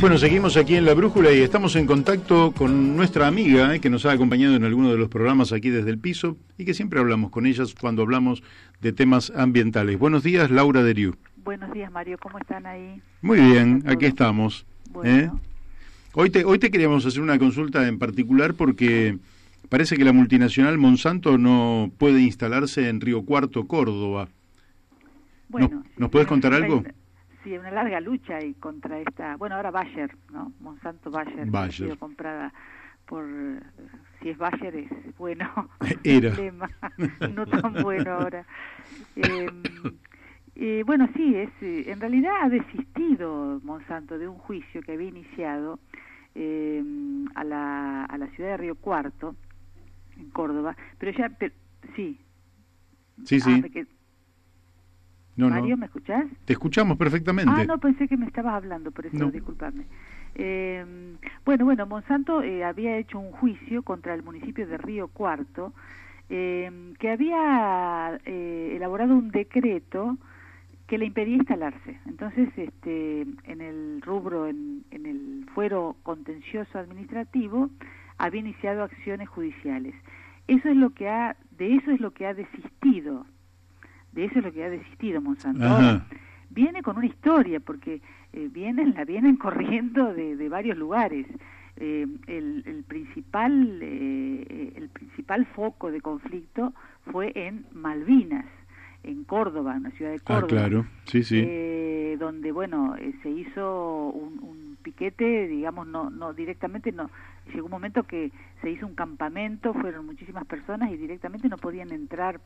Bueno, seguimos aquí en La Brújula y estamos en contacto con nuestra amiga eh, que nos ha acompañado en alguno de los programas aquí desde el piso y que siempre hablamos con ellas cuando hablamos de temas ambientales. Buenos días, Laura Deriu. Buenos días, Mario. ¿Cómo están ahí? Muy bien, aquí estamos. Bueno. ¿eh? Hoy, te, hoy te queríamos hacer una consulta en particular porque parece que la multinacional Monsanto no puede instalarse en Río Cuarto, Córdoba. Bueno, ¿Nos- nos puedes contar algo? Sí, una larga lucha ahí contra esta, bueno, ahora Bayer, ¿no? Monsanto Bayer, que ha Bayer. sido comprada por, si es Bayer es bueno, Era. no tan bueno ahora. Eh, eh, bueno, sí, es, en realidad ha desistido Monsanto de un juicio que había iniciado eh, a, la, a la ciudad de Río Cuarto, en Córdoba, pero ya, pero- sí. Sí, sí. No, Mario, no. ¿me escuchás? Te escuchamos perfectamente. Ah, no, pensé que me estabas hablando, por eso, No. disculpame. Eh, bueno, bueno, Monsanto eh, había hecho un juicio contra el municipio de Río Cuarto, eh, que había eh, elaborado un decreto que le impedía instalarse. Entonces, este, en el rubro, en, en el fuero contencioso administrativo, había iniciado acciones judiciales. Eso es lo que ha, de eso es lo que ha desistido, de eso es lo que ha desistido Monsanto. Ajá. Viene con una historia porque eh, vienen la vienen corriendo de, de varios lugares Eh, el, el principal eh, el principal foco de conflicto fue en Malvinas en Córdoba en la ciudad de Ah, Córdoba claro. Sí, sí. eh, donde bueno eh, se hizo un, un piquete digamos no no directamente no llegó un momento que se hizo un campamento fueron muchísimas personas y directamente no podían entrar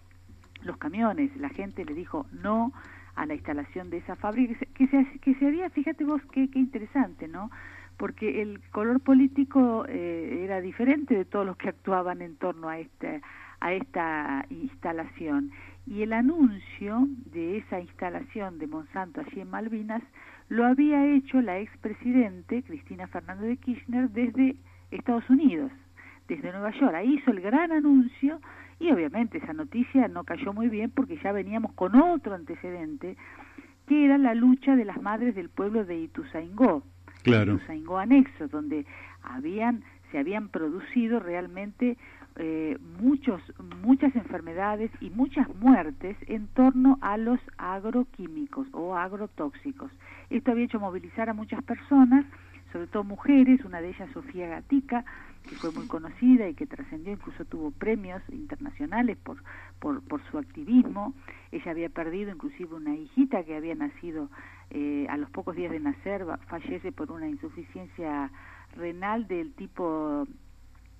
los camiones la gente le dijo no a la instalación de esa fábrica que se, que se, había fíjate vos qué, qué interesante no porque el color político eh, era diferente de todos los que actuaban en torno a este a esta instalación y el anuncio de esa instalación de Monsanto allí en Malvinas lo había hecho la expresidente Cristina Fernández de Kirchner desde Estados Unidos, desde Nueva York. Ahí hizo el gran anuncio y obviamente esa noticia no cayó muy bien porque ya veníamos con otro antecedente que era la lucha de las madres del pueblo de Ituzaingó, Claro. Ituzaingó anexo, donde habían se habían producido realmente eh, muchos muchas enfermedades y muchas muertes en torno a los agroquímicos o agrotóxicos. Esto había hecho movilizar a muchas personas, sobre todo mujeres, una de ellas Sofía Gatica, que fue muy conocida y que trascendió, incluso tuvo premios internacionales por, por, por su activismo. Ella había perdido inclusive una hijita que había nacido eh, a los pocos días de nacer, fallece por una insuficiencia renal del tipo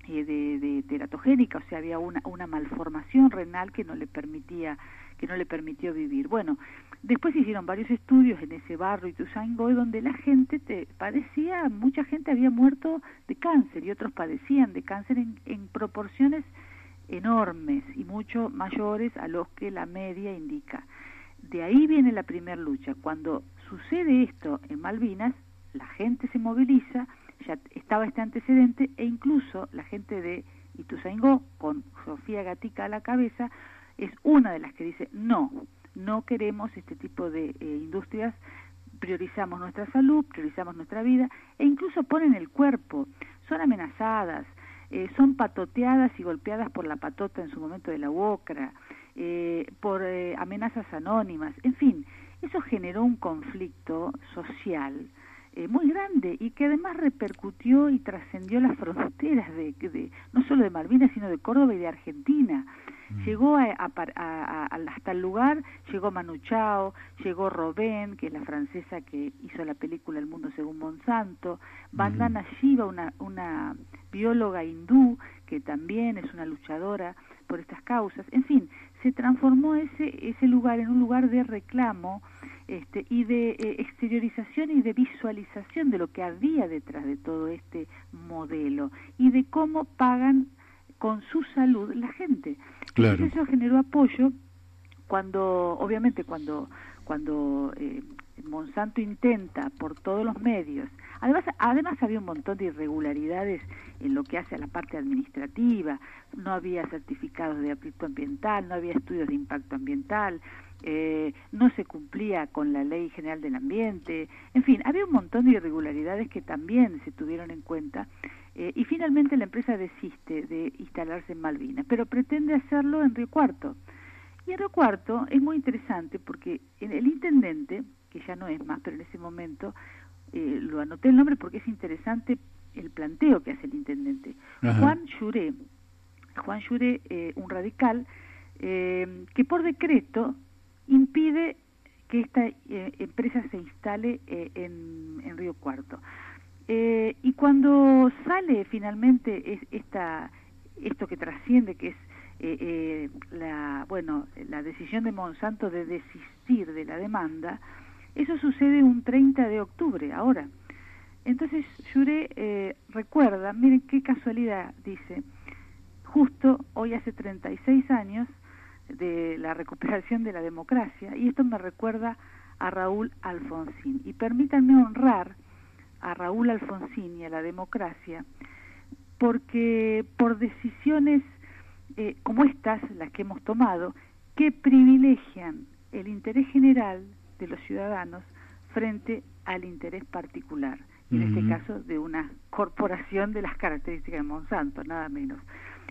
eh, de, de teratogénica, o sea, había una, una malformación renal que no le permitía que no le permitió vivir. Bueno, después hicieron varios estudios en ese barrio Ituzaingó donde la gente te, padecía, mucha gente había muerto de cáncer y otros padecían de cáncer en, en proporciones enormes y mucho mayores a los que la media indica. De ahí viene la primera lucha. Cuando sucede esto en Malvinas, la gente se moviliza, ya estaba este antecedente e incluso la gente de Ituzaingó, con Sofía Gatica a la cabeza, es una de las que dice no, no queremos este tipo de eh, industrias, priorizamos nuestra salud, priorizamos nuestra vida e incluso ponen el cuerpo, son amenazadas, eh, son patoteadas y golpeadas por la patota en su momento de la UOCRA, eh, por eh, amenazas anónimas, en fin, eso generó un conflicto social muy grande y que además repercutió y trascendió las fronteras de, de no solo de Malvinas sino de Córdoba y de Argentina. Llegó a, a, a, hasta el lugar, llegó Manu Chao, llegó Robén, que es la francesa que hizo la película El Mundo Según Monsanto, Vandana Shiva, una, una bióloga hindú que también es una luchadora por estas causas. En fin, se transformó ese, ese lugar en un lugar de reclamo este, y de eh, exteriorización y de visualización de lo que había detrás de todo este modelo y de cómo pagan con su salud la gente. Eso generó apoyo cuando, obviamente, cuando, cuando eh, Monsanto intenta por todos los medios, además, además había un montón de irregularidades en lo que hace a la parte administrativa, no había certificados de aptitud ambiental, no había estudios de impacto ambiental, eh, no se cumplía con la Ley General del Ambiente, en fin, había un montón de irregularidades que también se tuvieron en cuenta eh, y finalmente la empresa desiste de instalarse en Malvinas, pero pretende hacerlo en Río Cuarto. Y en Río Cuarto es muy interesante porque en el intendente, que ya no es más, pero en ese momento eh, lo anoté el nombre porque es interesante el planteo que hace el intendente. Juan Juré, Juan Juré, un radical, que por decreto impide que esta eh, empresa se instale eh, en, Río Cuarto. Eh, y cuando sale finalmente es esta, esto que trasciende, que es la, bueno, la decisión de Monsanto de desistir de la demanda, eso sucede un 30 de octubre, ahora. Entonces Jure recuerda, miren qué casualidad, dice, justo hoy hace 36 años, de la recuperación de la democracia y esto me recuerda a Raúl Alfonsín. Y permítanme honrar a Raúl Alfonsín y a la democracia porque por decisiones eh, como estas, las que hemos tomado, que privilegian el interés general de los ciudadanos frente al interés particular, en este caso de una corporación de las características de Monsanto, nada menos.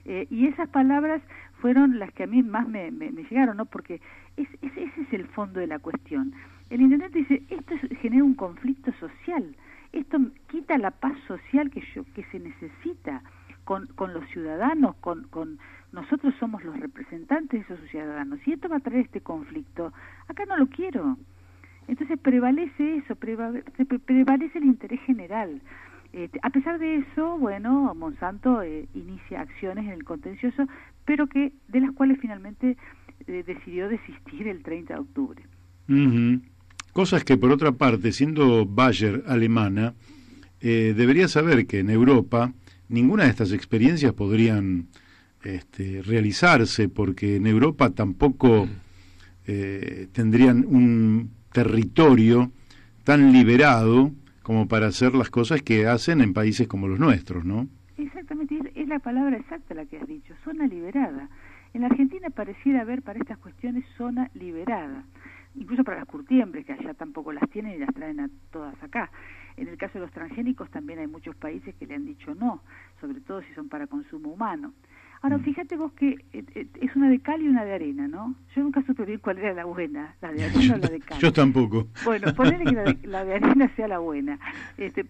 Eh, y esas palabras fueron las que a mí más me, me, llegaron, ¿no? Porque es, ese es el fondo de la cuestión. El intendente dice, esto genera un conflicto social, esto quita la paz social que, yo, que se necesita con, con los ciudadanos, con, con nosotros somos los representantes de esos ciudadanos, y esto va a traer este conflicto. Acá no lo quiero. Entonces prevalece eso, prevalece el interés general. Este, a pesar de eso, bueno, Monsanto eh, inicia acciones en el contencioso, pero que de las cuales finalmente eh, decidió desistir el 30 de octubre. Cosas que, por otra parte, siendo Bayer alemana, eh, debería saber que en Europa ninguna de estas experiencias podrían este, realizarse, porque en Europa tampoco tendrían un territorio tan liberado como para hacer las cosas que hacen en países como los nuestros, ¿no? Exactamente, es, la palabra exacta la que has dicho, zona liberada. En la Argentina pareciera haber para estas cuestiones zona liberada, incluso para las curtiembres, que allá tampoco las tienen y las traen a todas acá. En el caso de los transgénicos también hay muchos países que le han dicho no, sobre todo si son para consumo humano. Ahora, mm. fíjate vos que eh, eh, es una de cal y una de arena, ¿no? Yo nunca supe bien cuál era la buena, la de arena o la de cal. Yo tampoco. Bueno, ponele que la de, arena sea la buena, este,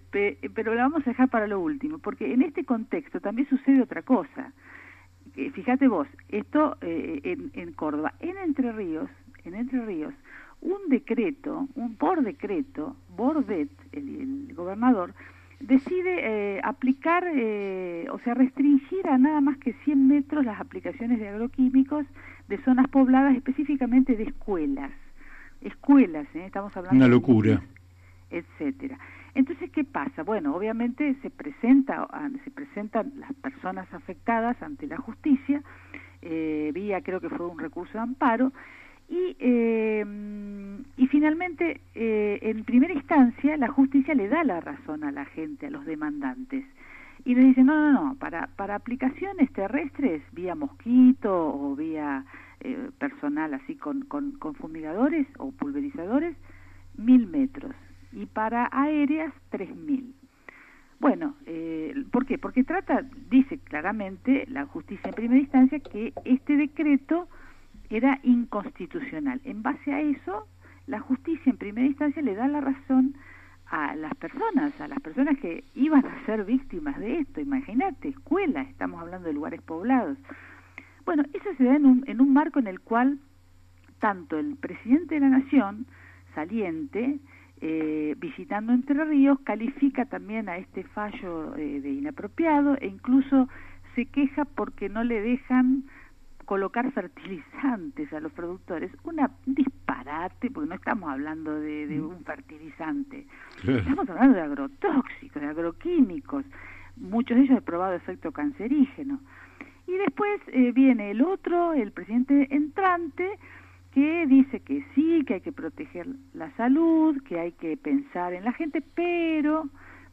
pero la vamos a dejar para lo último, porque en este contexto también sucede otra cosa. fíjate vos, esto eh, en, en Córdoba, en Entre Ríos, en Entre Ríos, un decreto, un por decreto, Bordet, el, el gobernador, decide eh, aplicar, eh, o sea, restringir a nada más que 100 metros las aplicaciones de agroquímicos de zonas pobladas, específicamente de escuelas. Escuelas, ¿eh? estamos hablando. Una locura. etcétera. Entonces, ¿qué pasa? Bueno, obviamente se presenta, se presentan las personas afectadas ante la justicia, vía creo que fue un recurso de amparo, y, eh, y finalmente, eh, en primera instancia, la justicia le da la razón a la gente, a los demandantes. Y le dice, no, no, no, para, aplicaciones terrestres, vía mosquito o vía eh, personal así con, con, con, fumigadores o pulverizadores, mil metros. Y para aéreas, tres mil. Bueno, eh, ¿por qué? Porque trata, dice claramente la justicia en primera instancia, que este decreto era inconstitucional. En base a eso, la justicia en primera instancia le da la razón a las personas, a las personas que iban a ser víctimas de esto. Imagínate, escuelas, estamos hablando de lugares poblados. Bueno, eso se da en un, en un marco en el cual tanto el presidente de la Nación, saliente, eh, visitando Entre Ríos, califica también a este fallo eh, de inapropiado e incluso se queja porque no le dejan colocar fertilizantes a los productores, una, un disparate, porque no estamos hablando de, un fertilizante, estamos hablando de agrotóxicos, de agroquímicos, muchos de ellos han probado efecto cancerígeno. Y después eh, viene el otro, el presidente entrante, que dice que sí, que hay que proteger la salud, que hay que pensar en la gente, pero,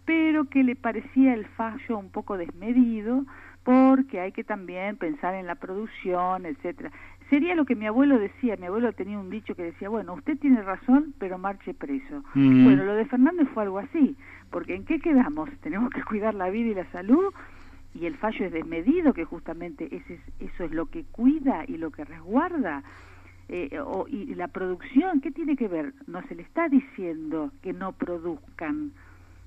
pero que le parecía el fallo un poco desmedido, porque hay que también pensar en la producción, etcétera. sería lo que mi abuelo decía, mi abuelo tenía un dicho que decía, bueno, usted tiene razón, pero marche preso. Bueno, lo de Fernández fue algo así, porque ¿en qué quedamos? Tenemos que cuidar la vida y la salud y el fallo es desmedido, que justamente ese, eso es lo que cuida y lo que resguarda. Eh, o, y la producción, ¿qué tiene que ver? No se le está diciendo que no produzcan,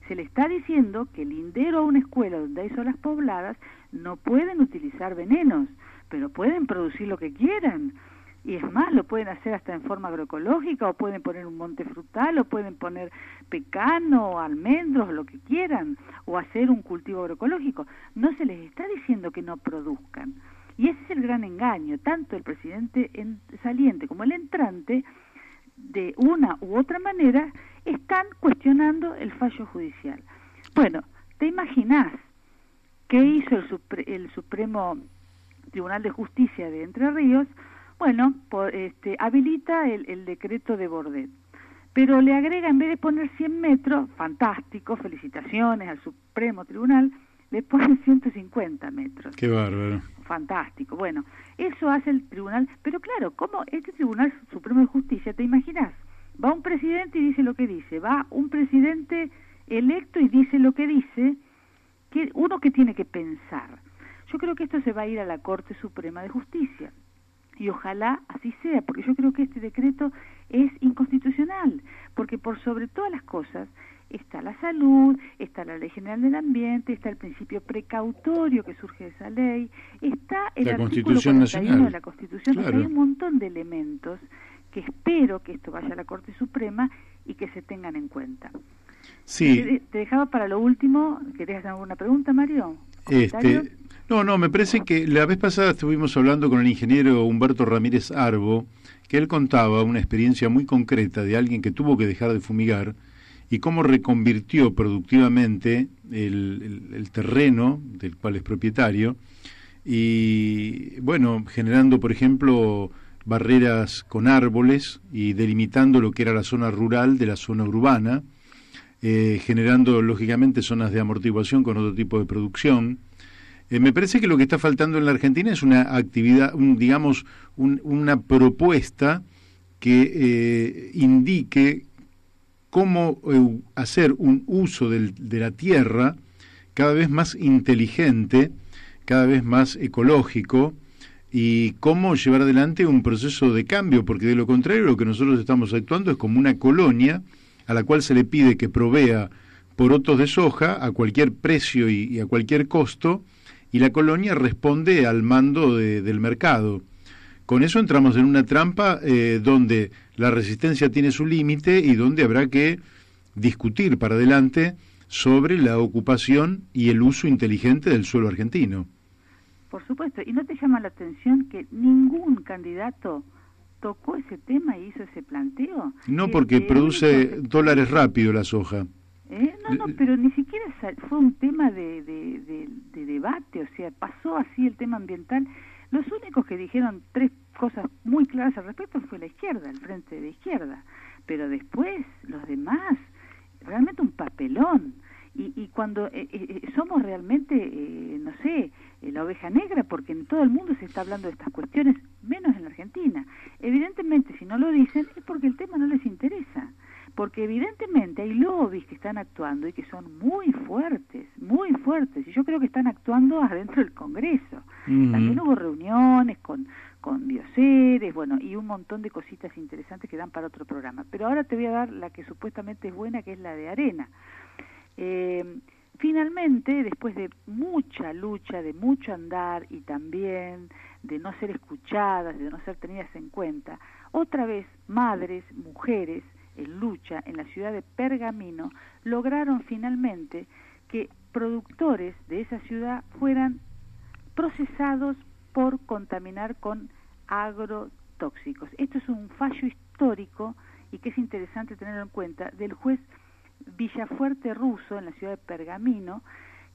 se le está diciendo que el lindero a una escuela donde hay zonas pobladas no pueden utilizar venenos, pero pueden producir lo que quieran. Y es más, lo pueden hacer hasta en forma agroecológica, o pueden poner un monte frutal, o pueden poner pecano, almendros, lo que quieran, o hacer un cultivo agroecológico. No se les está diciendo que no produzcan. Y ese es el gran engaño. Tanto el presidente saliente como el entrante, de una u otra manera, están cuestionando el fallo judicial. Bueno, ¿te imaginas qué hizo el, el Supremo Tribunal de Justicia de Entre Ríos? Bueno, este, habilita el, decreto de Bordet, pero le agrega, en vez de poner 100 metros, fantástico, felicitaciones al Supremo Tribunal, le pone 150 metros. Qué bárbaro. Fantástico. Bueno, eso hace el tribunal, pero claro, ¿cómo este Tribunal Supremo de Justicia, te imaginas? Va un presidente y dice lo que dice, va un presidente electo y dice lo que dice, uno que tiene que pensar. Yo creo que esto se va a ir a la Corte Suprema de Justicia y ojalá así sea, porque yo creo que este decreto es inconstitucional, porque por sobre todas las cosas está la salud, está la Ley General del Ambiente, está el principio precautorio que surge de esa ley, está el la Nacional de la Constitución, hay un montón de elementos que espero que esto vaya a la Corte Suprema y que se tengan en cuenta. Sí. Te, dejaba para lo último, ¿querés hacer alguna pregunta, Mario? Este, no, no, me parece que la vez pasada estuvimos hablando con el ingeniero Humberto Ramírez Arbo, que él contaba una experiencia muy concreta de alguien que tuvo que dejar de fumigar y cómo reconvirtió productivamente el, terreno del cual es propietario y, bueno, generando, por ejemplo, barreras con árboles y delimitando lo que era la zona rural de la zona urbana, eh, generando, lógicamente, zonas de amortiguación con otro tipo de producción. Eh, me parece que lo que está faltando en la Argentina es una actividad, un, digamos, una propuesta que eh, indique cómo hacer un uso de la tierra cada vez más inteligente, cada vez más ecológico, y cómo llevar adelante un proceso de cambio, porque de lo contrario lo que nosotros estamos actuando es como una colonia a la cual se le pide que provea porotos de soja a cualquier precio y a cualquier costo, y la colonia responde al mando del mercado. Con eso entramos en una trampa eh, donde la resistencia tiene su límite y donde habrá que discutir para adelante sobre la ocupación y el uso inteligente del suelo argentino. Por supuesto, y no te llama la atención que ningún candidato tocó ese tema y hizo ese planteo. No, porque produce dólares rápido la soja. ¿Eh? No, no, pero ni siquiera fue un tema de, de, debate, o sea, pasó así el tema ambiental. Los únicos que dijeron tres cosas muy claras al respecto fue la izquierda, el frente de la izquierda, pero después los demás, realmente un papelón. Y, y cuando eh, eh, somos realmente, no sé, la oveja negra, porque en todo el mundo se está hablando de estas cuestiones, menos en la Argentina. Evidentemente, si no lo dicen, es porque el tema no les interesa porque evidentemente hay lobbies que están actuando y que son muy fuertes, muy fuertes, y yo creo que están actuando adentro del Congreso. También hubo reuniones con, con bioseres, bueno, y un montón de cositas interesantes que dan para otro programa. Pero ahora te voy a dar la que supuestamente es buena, que es la de arena. Eh, finalmente, después de mucha lucha, de mucho andar y también de no ser escuchadas, de no ser tenidas en cuenta, otra vez madres, mujeres, en lucha en la ciudad de Pergamino, lograron finalmente que productores de esa ciudad fueran procesados por contaminar con agrotóxicos. Esto es un fallo histórico y que es interesante tenerlo en cuenta del juez Villafuerte Ruso en la ciudad de Pergamino,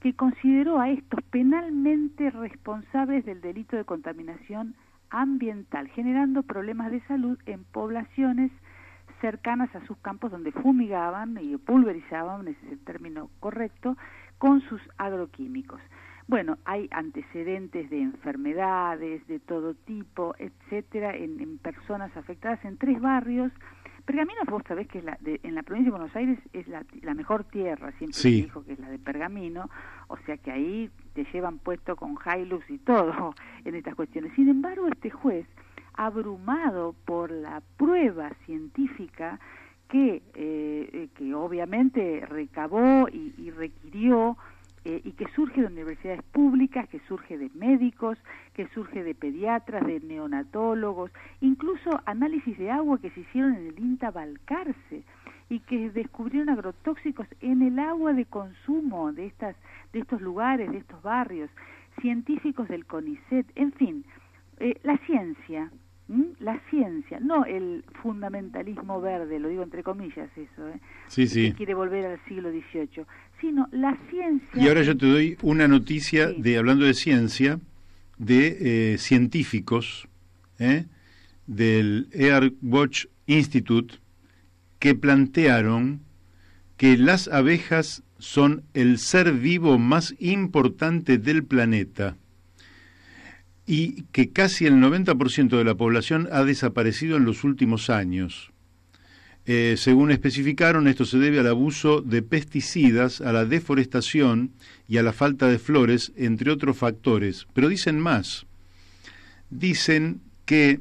que consideró a estos penalmente responsables del delito de contaminación ambiental, generando problemas de salud en poblaciones cercanas a sus campos donde fumigaban y pulverizaban, ese es el término correcto, con sus agroquímicos. Bueno, hay antecedentes de enfermedades de todo tipo, etcétera, en, personas afectadas en tres barrios. Pergamino, vos sabés que la en la provincia de Buenos Aires es la, mejor tierra, siempre se dijo que es la de Pergamino, o sea que ahí te llevan puesto con Hilux y todo en estas cuestiones. Sin embargo, este juez, abrumado por la prueba científica que, eh, que obviamente recabó y requirió eh, y que surge de universidades públicas, que surge de médicos, que surge de pediatras, de neonatólogos, incluso análisis de agua que se hicieron en el INTA Balcarce y que descubrieron agrotóxicos en el agua de consumo de estas de estos lugares, de estos barrios, científicos del CONICET, en fin, eh, la ciencia, la ciencia, no el fundamentalismo verde, lo digo entre comillas eso, ¿eh? sí, sí. que quiere volver al siglo XVIII, sino la ciencia. Y ahora yo te doy una noticia de hablando de ciencia de eh, científicos ¿eh? del Airwatch Institute que plantearon que las abejas son el ser vivo más importante del planeta y que casi el 90% de la población ha desaparecido en los últimos años. Eh, según especificaron, esto se debe al abuso de pesticidas, a la deforestación y a la falta de flores, entre otros factores. Pero dicen más. Dicen que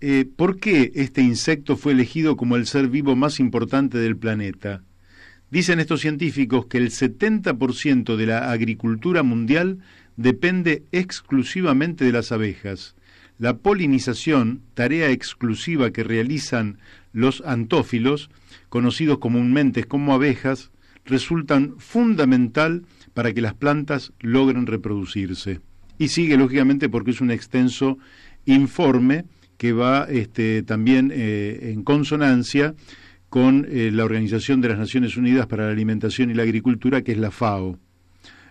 eh, ¿por qué este insecto fue elegido como el ser vivo más importante del planeta? Dicen estos científicos que el 70% de la agricultura mundial depende exclusivamente de las abejas. La polinización, tarea exclusiva que realizan los antófilos, conocidos comúnmente como abejas, resultan fundamental para que las plantas logren reproducirse. Y sigue, lógicamente, porque es un extenso informe que va este, también eh, en consonancia con eh, la Organización de las Naciones Unidas para la Alimentación y la Agricultura, que es la FAO.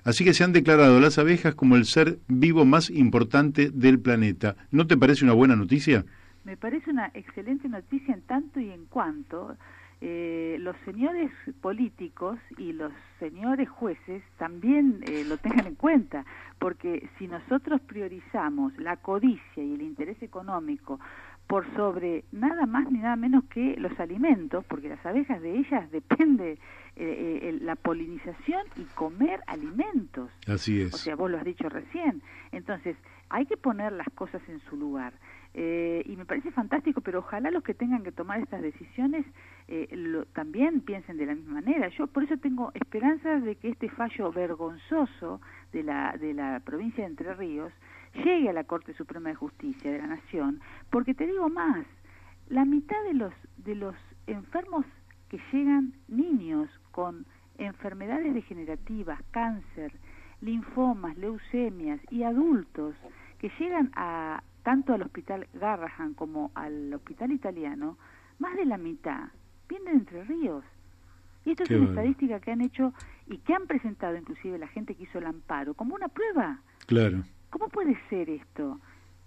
Así que se han declarado las abejas como el ser vivo más importante del planeta. ¿No te parece una buena noticia? Me parece una excelente noticia en tanto y en cuanto eh, los señores políticos y los señores jueces también eh, lo tengan en cuenta, porque si nosotros priorizamos la codicia y el interés económico por sobre nada más ni nada menos que los alimentos, porque las abejas de ellas depende eh, eh, la polinización y comer alimentos. Así es. O sea, vos lo has dicho recién. Entonces, hay que poner las cosas en su lugar. Eh, y me parece fantástico, pero ojalá los que tengan que tomar estas decisiones lo, también piensen de la misma manera. Yo por eso tengo esperanzas de que este fallo vergonzoso de la, de la provincia de Entre Ríos llegue a la Corte Suprema de Justicia de la Nación, porque te digo más, la mitad de los, de los enfermos que llegan niños con enfermedades degenerativas, cáncer, linfomas, leucemias y adultos que llegan a tanto al hospital Garrahan como al hospital italiano, más de la mitad vienen Entre Ríos. Y esto es una estadística que han hecho y que han presentado inclusive la gente que hizo el amparo como una prueba. Claro. ¿Cómo puede ser esto?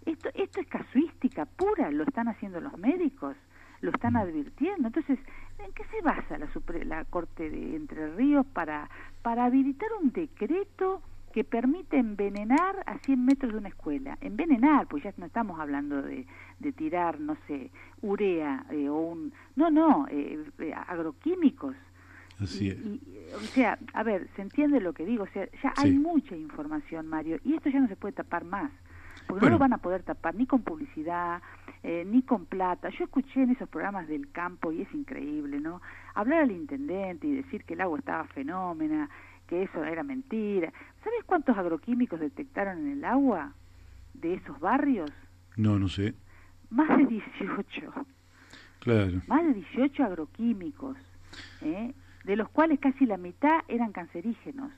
Esto, esto es casuística pura, lo están haciendo los médicos, lo están mm. advirtiendo. Entonces, ¿En qué se basa la, la Corte de Entre Ríos para, para habilitar un decreto que permite envenenar a 100 metros de una escuela? Envenenar, pues ya no estamos hablando de, de tirar, no sé, urea eh, o un... No, no, eh, eh, agroquímicos. Así es. o sea, a ver, se entiende lo que digo, o sea, ya hay mucha información, Mario, y esto ya no se puede tapar más porque no lo van a poder tapar ni con publicidad, eh, ni con plata. Yo escuché en esos programas del campo y es increíble, ¿no? Hablar al intendente y decir que el agua estaba fenómena, que eso era mentira. ¿Sabes cuántos agroquímicos detectaron en el agua de esos barrios? No, no sé. Más de 18. Claro. Más de 18 agroquímicos, ¿eh? de los cuales casi la mitad eran cancerígenos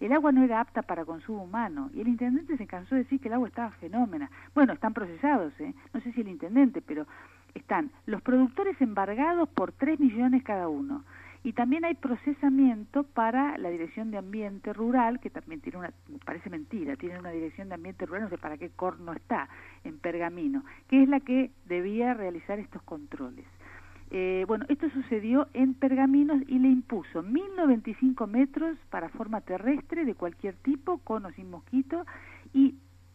el agua no era apta para consumo humano y el intendente se cansó de decir que el agua estaba fenómena. Bueno, están procesados, ¿eh? no sé si el intendente, pero están los productores embargados por 3 millones cada uno. Y también hay procesamiento para la Dirección de Ambiente Rural, que también tiene una, parece mentira, tiene una Dirección de Ambiente Rural, no sé para qué corno está, en Pergamino, que es la que debía realizar estos controles. Eh, bueno, esto sucedió en Pergaminos y le impuso 1095 metros para forma terrestre de cualquier tipo, con o sin mosquito, y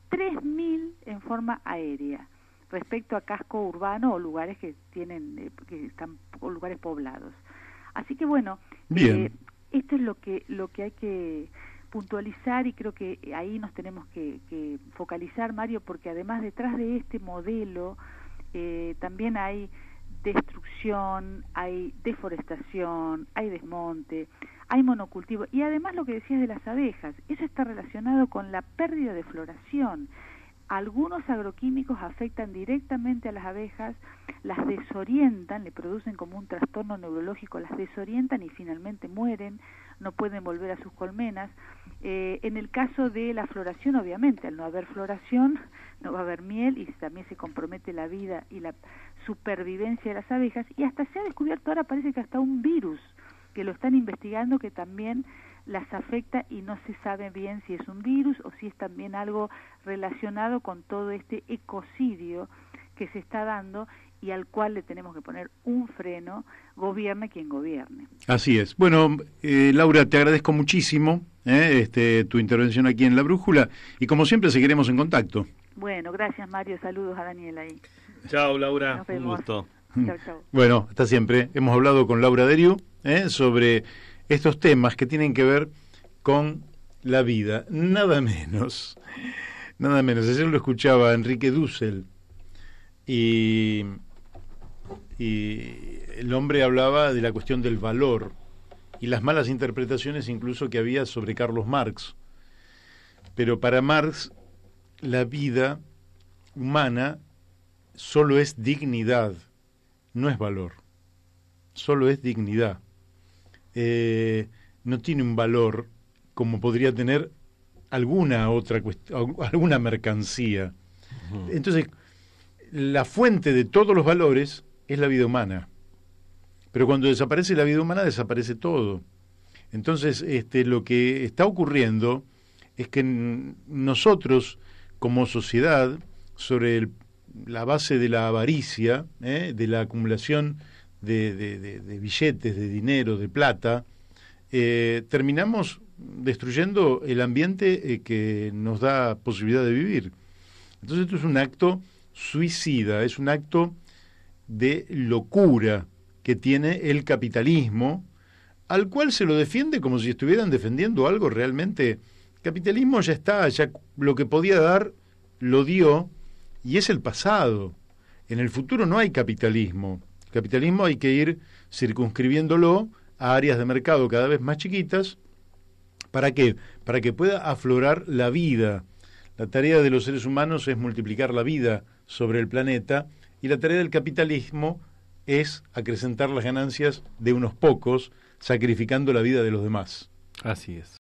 3000 en forma aérea respecto a casco urbano o lugares que tienen eh, que están o lugares poblados. Así que bueno, eh, esto es lo que lo que hay que puntualizar y creo que ahí nos tenemos que, focalizar, Mario, porque además detrás de este modelo eh, también hay destrucción, hay deforestación, hay desmonte, hay monocultivo y además lo que decías de las abejas, eso está relacionado con la pérdida de floración. Algunos agroquímicos afectan directamente a las abejas, las desorientan, le producen como un trastorno neurológico, las desorientan y finalmente mueren, no pueden volver a sus colmenas. Eh, en el caso de la floración, obviamente, al no haber floración, no va a haber miel y también se compromete la vida y la supervivencia de las abejas. Y hasta se ha descubierto, ahora parece que hasta un virus que lo están investigando que también las afecta y no se sabe bien si es un virus o si es también algo relacionado con todo este ecocidio que se está dando y al cual le tenemos que poner un freno, gobierne quien gobierne. Así es. Bueno, eh, Laura, te agradezco muchísimo eh, este, tu intervención aquí en La Brújula y como siempre seguiremos en contacto. Bueno, gracias Mario, saludos a Daniel ahí. Chao Laura, un gusto. Chao, chao. Bueno, hasta siempre. Hemos hablado con Laura Deriu eh, sobre estos temas que tienen que ver con la vida, nada menos, nada menos. Ayer lo escuchaba Enrique Dussel y, y el hombre hablaba de la cuestión del valor y las malas interpretaciones incluso que había sobre Carlos Marx. Pero para Marx la vida humana solo es dignidad, no es valor, solo es dignidad. Eh, no tiene un valor como podría tener alguna otra alguna mercancía. Entonces, la fuente de todos los valores es la vida humana. Pero cuando desaparece la vida humana, desaparece todo. Entonces, este, lo que está ocurriendo es que nosotros, como sociedad, sobre la base de la avaricia, ¿eh? de la acumulación de, billetes, de dinero, de plata, eh, terminamos destruyendo el ambiente eh, que nos da posibilidad de vivir. Entonces esto es un acto suicida, es un acto de locura que tiene el capitalismo, al cual se lo defiende como si estuvieran defendiendo algo realmente. capitalismo ya está, ya lo que podía dar lo dio y es el pasado. En el futuro no hay capitalismo capitalismo hay que ir circunscribiéndolo a áreas de mercado cada vez más chiquitas. ¿Para qué? Para que pueda aflorar la vida. La tarea de los seres humanos es multiplicar la vida sobre el planeta y la tarea del capitalismo es acrecentar las ganancias de unos pocos, sacrificando la vida de los demás. Así es.